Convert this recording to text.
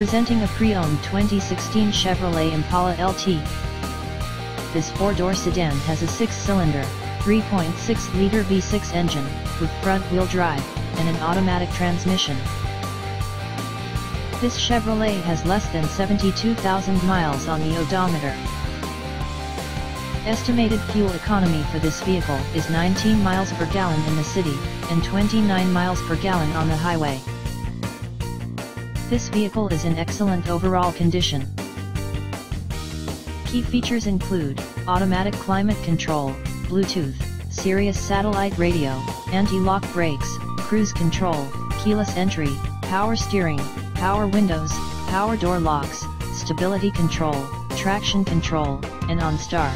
Presenting a pre-owned 2016 Chevrolet Impala LT. This four-door sedan has a six-cylinder, 3.6-liter V6 engine, with front-wheel drive, and an automatic transmission. This Chevrolet has less than 72,000 miles on the odometer. Estimated fuel economy for this vehicle is 19 miles per gallon in the city, and 29 miles per gallon on the highway. This vehicle is in excellent overall condition. Key features include, automatic climate control, Bluetooth, Sirius satellite radio, anti-lock brakes, cruise control, keyless entry, power steering, power windows, power door locks, stability control, traction control, and OnStar.